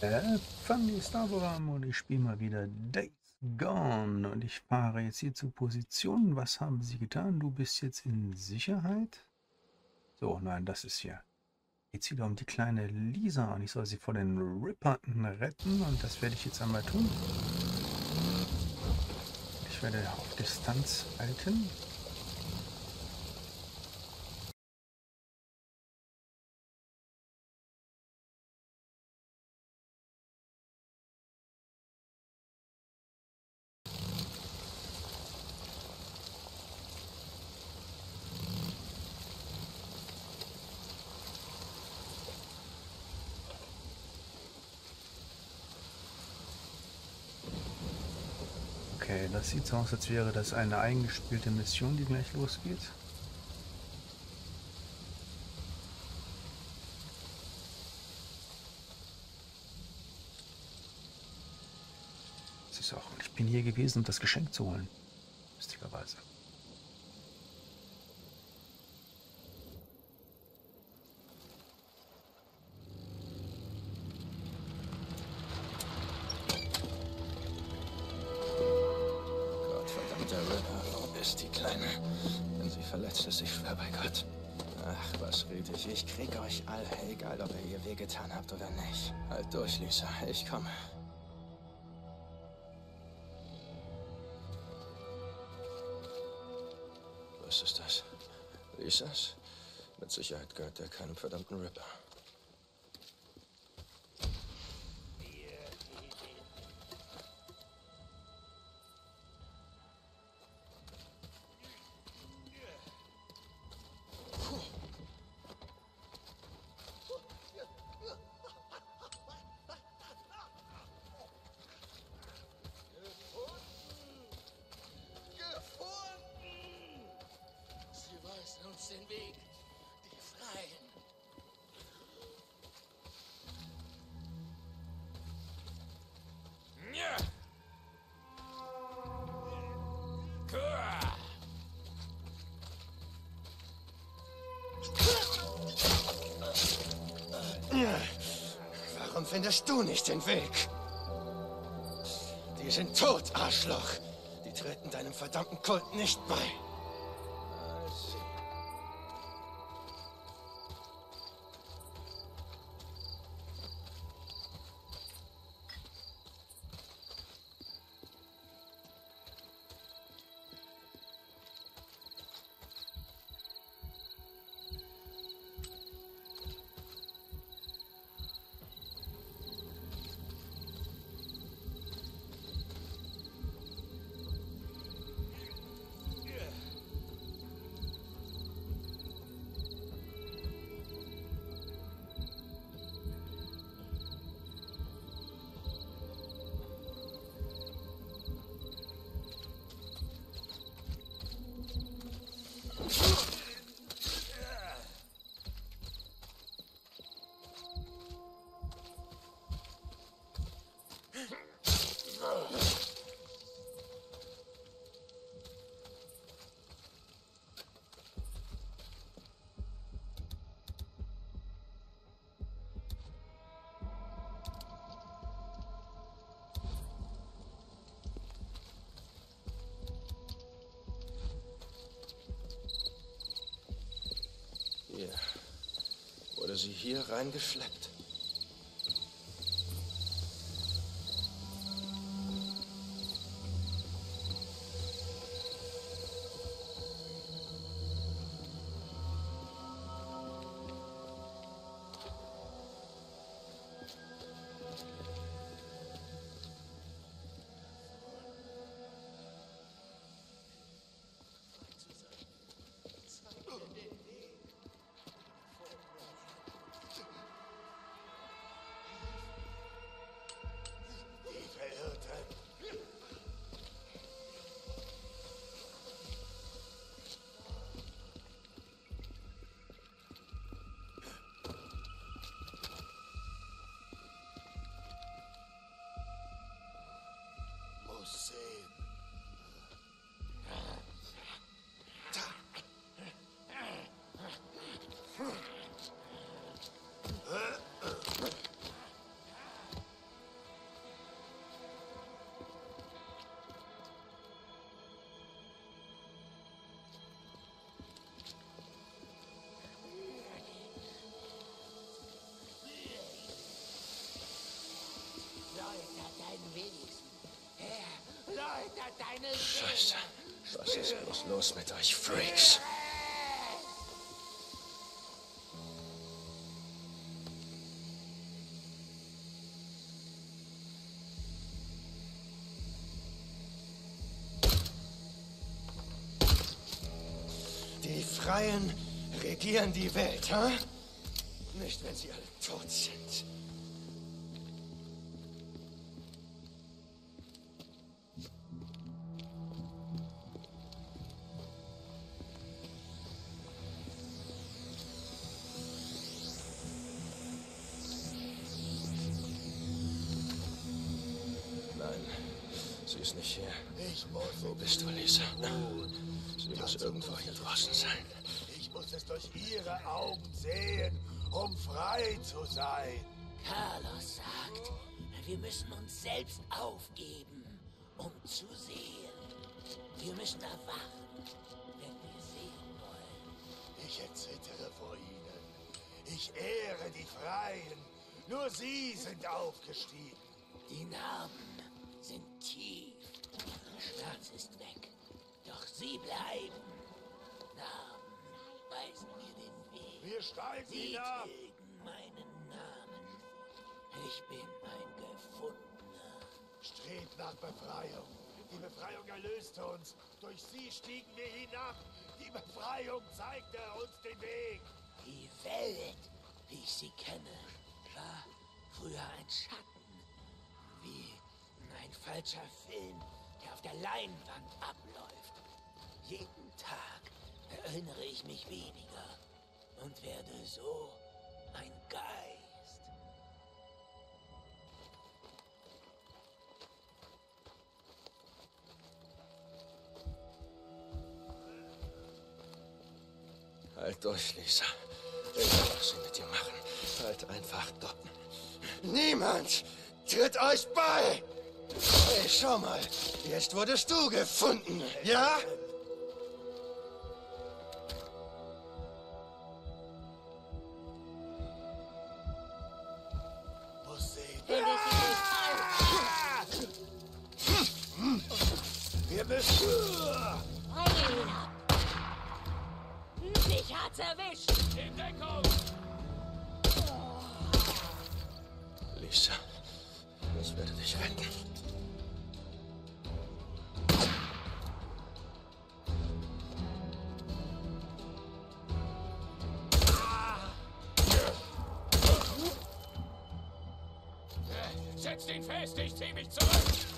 Äh, Family Starboram und ich spiele mal wieder Days Gone und ich fahre jetzt hier zur Position. Was haben sie getan? Du bist jetzt in Sicherheit? So, nein, das ist hier. Jetzt wieder um die kleine Lisa und ich soll sie vor den Rippern retten und das werde ich jetzt einmal tun. Ich werde auf Distanz halten. Okay, das sieht so aus, als wäre das eine eingespielte Mission, die gleich losgeht. Ich bin hier gewesen, um das Geschenk zu holen. Lustigerweise. Ach, was red ich? Ich krieg euch alle, egal ob ihr ihr wehgetan habt oder nicht. Halt durch, Lisa, ich komme. Was ist das? Lisas? Mit Sicherheit gehört der keinem verdammten Ripper. Den Weg. Die Freien. Ja! Warum findest du nicht den Weg? Die sind tot, Arschloch. Die treten deinem verdammten Kult nicht bei. Sie hier reingeschleppt? Scheiße. Was ist bloß los mit euch Freaks? Die Freien regieren die Welt, ha? Nicht, wenn sie alle tot sind. Muss irgendwo hier draußen sein. ich muss es durch ihre Augen sehen, um frei zu sein. Carlos sagt, wir müssen uns selbst aufgeben, um zu sehen. Wir müssen erwachen, wenn wir sehen wollen. Ich erzittere vor ihnen. Ich ehre die Freien. Nur sie sind aufgestiegen. Die Narben sind tief. Schmerz ist weg. Sie bleiben. Narben weisen mir den Weg. Wir steigen Sie hinab. tilgen meinen Namen. Ich bin ein Gefundener. Strebt nach Befreiung. Die Befreiung erlöste uns. Durch sie stiegen wir hinab. Die Befreiung zeigte uns den Weg. Die Welt, wie ich sie kenne, war früher ein Schatten. Wie ein falscher Film, der auf der Leinwand abläuft. Erinnere ich mich weniger und werde so ein Geist. Halt durch, Lisa. Egal, was sie mit dir machen. Halt einfach dort. Niemand tritt euch bei! Hey, schau mal. Jetzt wurdest du gefunden, ja? Wir müssen. Mich hat's erwischt! In Deckung! Lisa, ich werde dich retten. Setzt ihn fest, ich zieh mich zurück!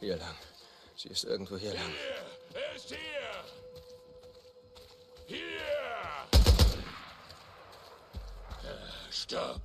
Hier lang. Sie ist irgendwo hier lang. Hier! Er ist hier! Hier! Äh, Stopp!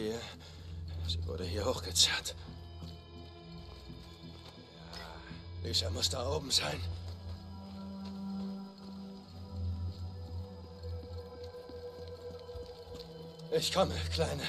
Hier. Sie wurde hier hochgezerrt. Ja, Lisa muss da oben sein. Ich komme, Kleine.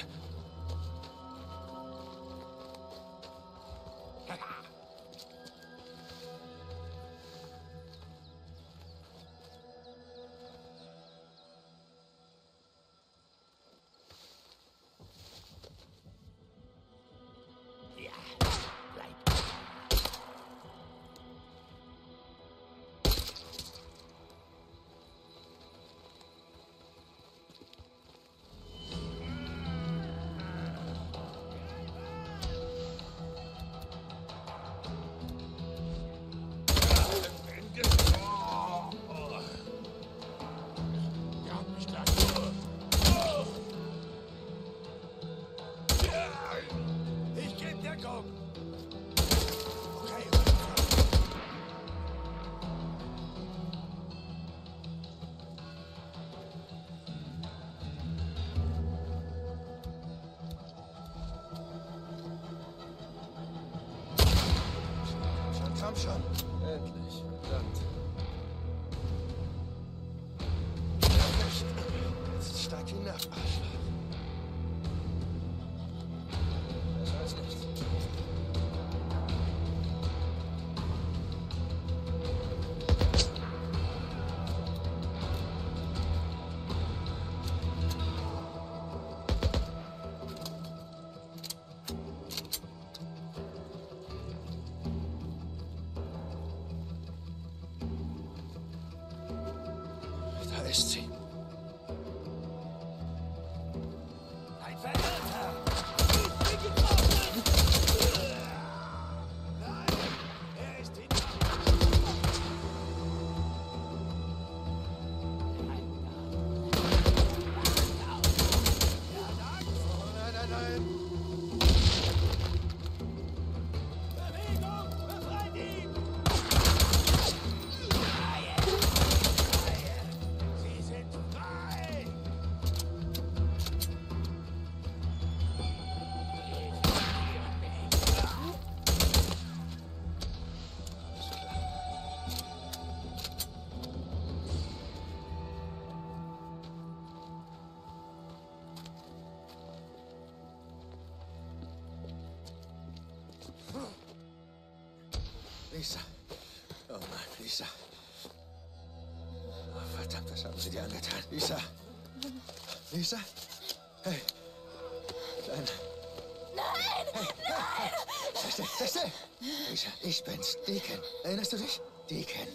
Komm schon. Endlich. Verdammt. Jetzt steig hinab, Arschloch. Lisa. Oh Mann, Lisa. Oh, verdammt, was haben sie dir angetan? Lisa. Lisa? Hey. Kleine. Nein! Hey, nein! Sei still, sei still! Lisa, ich bin's. Deacon. Erinnerst du dich? Deacon.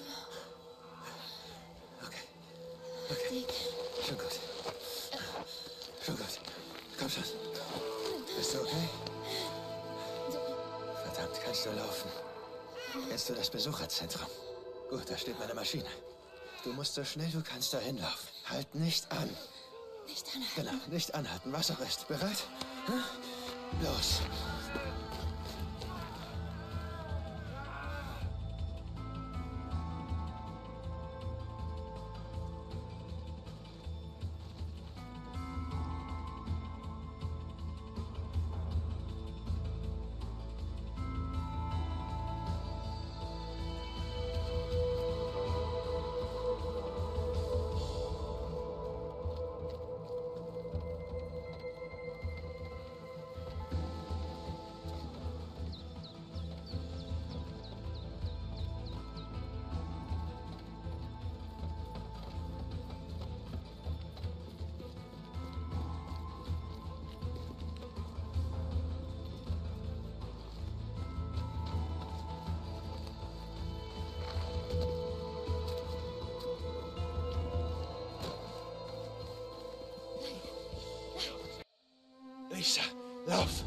Kennst du das Besucherzentrum? Gut, da steht meine Maschine. Du musst so schnell du kannst dahin laufen. Halt nicht an. Nicht anhalten. Genau, nicht anhalten, was auch ist. Bereit? Hm? Los. Lisa,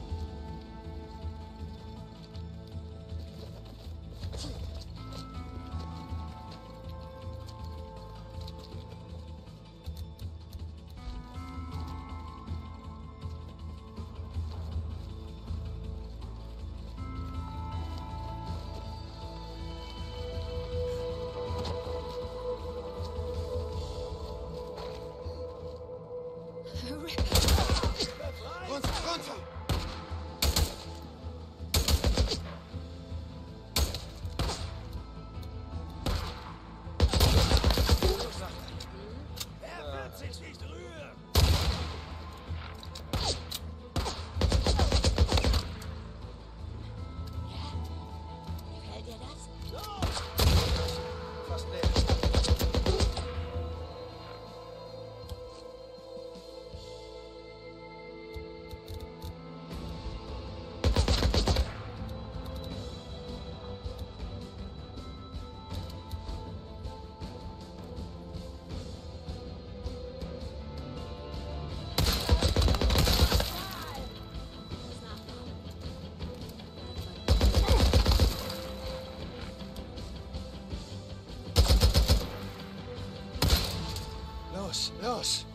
nurse.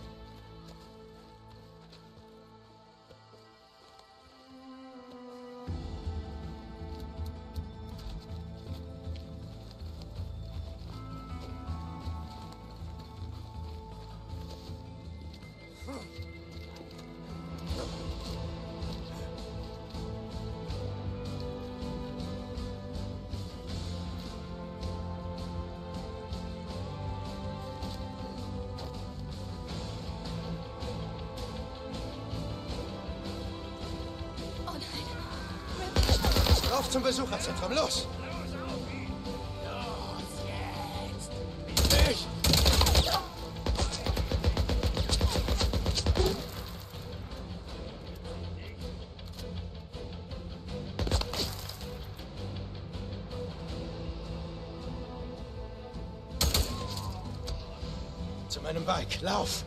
Zum Besucherzentrum, los! Ich! Zu meinem Bike, lauf!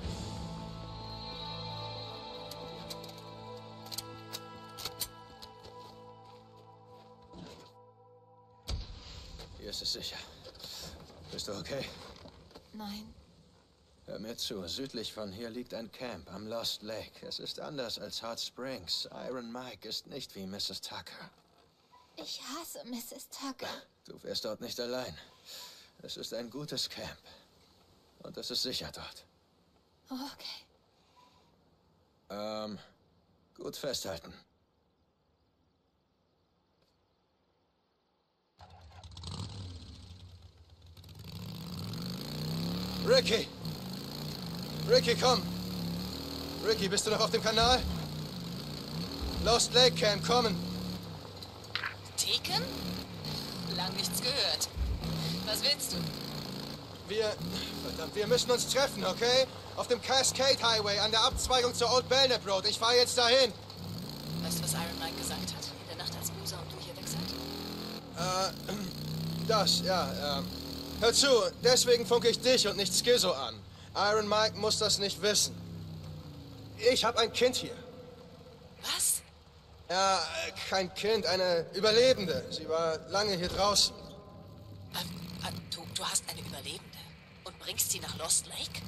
Hier ist es sicher. Bist du okay? Nein. Hör mir zu. Südlich von hier liegt ein Camp am Lost Lake. Es ist anders als Hot Springs. Iron Mike ist nicht wie Mrs. Tucker. Ich hasse Mrs. Tucker. Du wärst dort nicht allein. Es ist ein gutes Camp. Und es ist sicher dort. Okay. Ähm, gut festhalten. Ricky! Ricky, komm! Ricky, bist du noch auf dem Kanal? Lost Lake Camp, kommen! Theken? Lang nichts gehört. Was willst du? Wir. Verdammt, wir müssen uns treffen, okay? Auf dem Cascade Highway an der Abzweigung zur Old Belknap Road. Ich fahre jetzt dahin. Weißt du, was Iron Mike gesagt hat? In der Nacht, als Musa und du hier weg seid? Äh, das, ja, ähm. Hör zu, deswegen funke ich dich und nicht Schizo an. Iron Mike muss das nicht wissen. Ich habe ein Kind hier. Was? Ja, kein Kind, eine Überlebende. Sie war lange hier draußen. Ähm, äh, du, du hast eine Überlebende und bringst sie nach Lost Lake?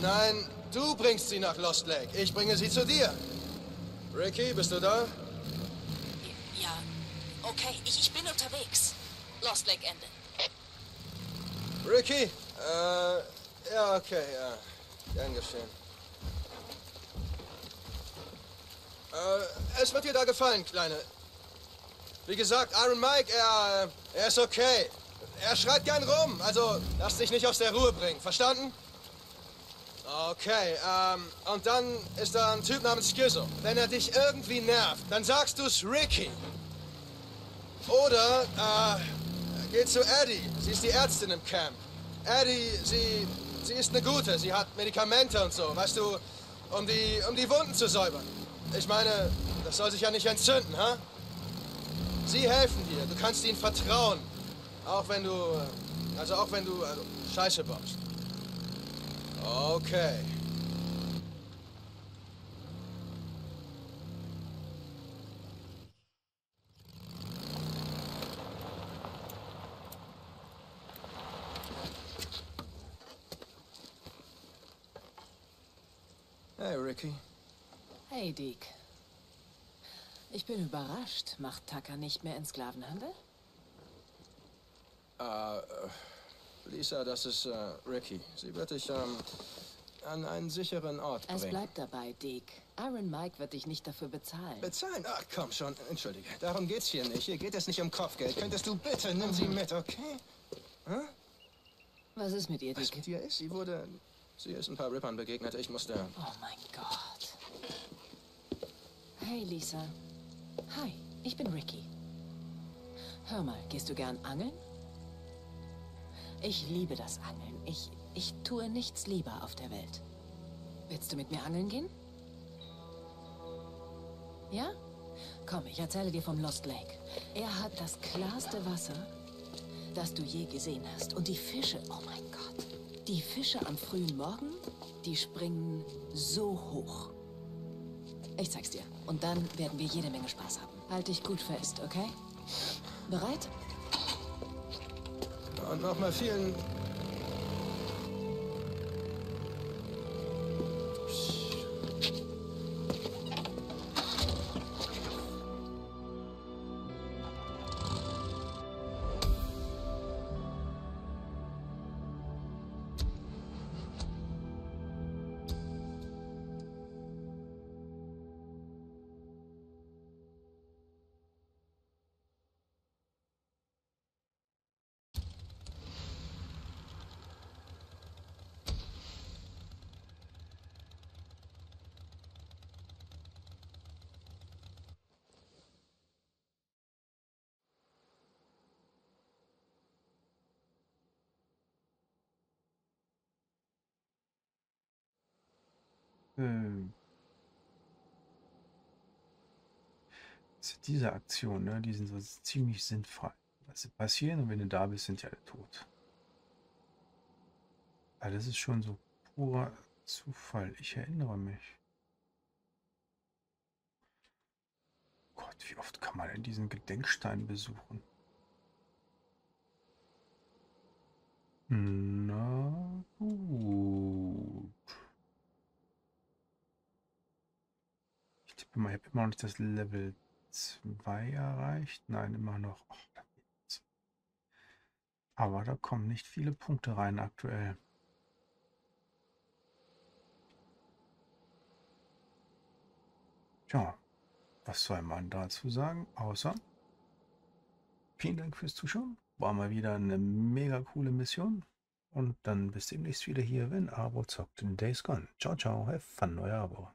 Nein, du bringst sie nach Lost Lake. Ich bringe sie zu dir. Ricky, bist du da? Ja. Okay, ich, ich bin unterwegs. Lost Lake Ende. Ricky? Äh, ja, okay, ja. Gern geschehen. Äh, es wird dir da gefallen, Kleine. Wie gesagt, Iron Mike, er, er ist okay. Er schreit gern rum, also lass dich nicht aus der Ruhe bringen, verstanden? Okay, ähm, und dann ist da ein Typ namens Schizo. Wenn er dich irgendwie nervt, dann sagst du's Ricky. Oder, äh, Geh zu Eddie. Sie ist die Ärztin im Camp. Eddie, sie, sie ist eine gute. Sie hat Medikamente und so, weißt du, um die, um die Wunden zu säubern. Ich meine, das soll sich ja nicht entzünden, ha? Sie helfen dir. Du kannst ihnen vertrauen. Auch wenn du, also auch wenn du also, Scheiße baust. Okay. Hey, Ricky. Hey, Deke. Ich bin überrascht. Macht Tucker nicht mehr in Sklavenhandel? Äh, äh, Lisa, das ist äh, Ricky. Sie wird dich ähm, an einen sicheren Ort Es bringen. bleibt dabei, Deke. Iron Mike wird dich nicht dafür bezahlen. Bezahlen? Ach, komm schon. Entschuldige. Darum geht's hier nicht. Hier geht es nicht um Kopfgeld. Könntest du bitte, nimm sie mit, okay? Was ist mit ihr, Was Deke? mit ihr ist? Sie wurde... Sie ist ein paar Rippern begegnet. Ich musste... Oh mein Gott. Hey, Lisa. Hi, ich bin Ricky. Hör mal, gehst du gern angeln? Ich liebe das Angeln. Ich, ich tue nichts lieber auf der Welt. Willst du mit mir angeln gehen? Ja? Komm, ich erzähle dir vom Lost Lake. Er hat das klarste Wasser, das du je gesehen hast. Und die Fische, oh mein Gott. Die Fische am frühen Morgen, die springen so hoch. Ich zeig's dir. Und dann werden wir jede Menge Spaß haben. Halt dich gut fest, okay? Bereit? Und nochmal vielen... Äh, also diese Aktionen, ne, die sind so ziemlich sinnfrei. Was passieren und wenn du da bist, sind ja alle tot. Aber das ist schon so purer Zufall. Ich erinnere mich. Gott, wie oft kann man denn diesen Gedenkstein besuchen? Na gut. Ich habe immer noch nicht das Level 2 erreicht. Nein, immer noch. Geht's. Aber da kommen nicht viele Punkte rein aktuell. Tja, was soll man dazu sagen, außer vielen Dank fürs Zuschauen. War mal wieder eine mega coole Mission. Und dann bis demnächst wieder hier, wenn Abo zockt. Days Gone. Ciao, ciao, have fun, euer Abo.